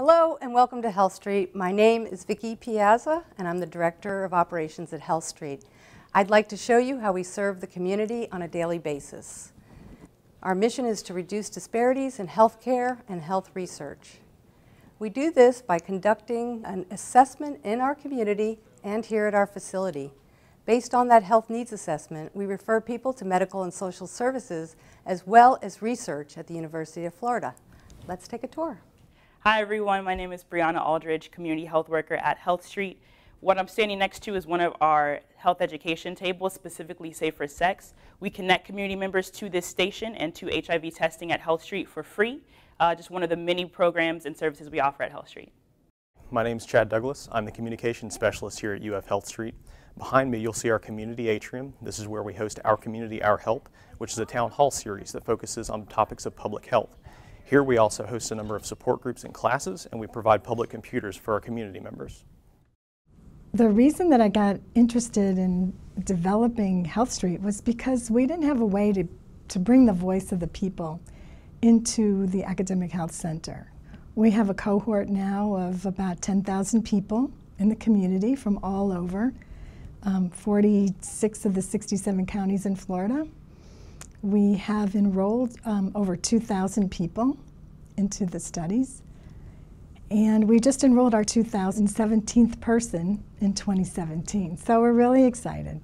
Hello and welcome to HealthStreet. My name is Vicki Piazza and I'm the Director of Operations at HealthStreet. I'd like to show you how we serve the community on a daily basis. Our mission is to reduce disparities in healthcare and health research. We do this by conducting an assessment in our community and here at our facility. Based on that health needs assessment, we refer people to medical and social services as well as research at the University of Florida. Let's take a tour. Hi everyone, my name is Brianna Aldridge, Community Health Worker at HealthStreet. What I'm standing next to is one of our health education tables, specifically Safer Sex. We connect community members to this station and to HIV testing at HealthStreet for free, uh, just one of the many programs and services we offer at HealthStreet. My name is Chad Douglas. I'm the communications specialist here at UF HealthStreet. Behind me, you'll see our community atrium. This is where we host Our Community, Our Health, which is a town hall series that focuses on topics of public health. Here we also host a number of support groups and classes, and we provide public computers for our community members. The reason that I got interested in developing HealthStreet was because we didn't have a way to, to bring the voice of the people into the Academic Health Center. We have a cohort now of about 10,000 people in the community from all over, um, 46 of the 67 counties in Florida. We have enrolled um, over 2,000 people into the studies. And we just enrolled our 2017th person in 2017. So we're really excited.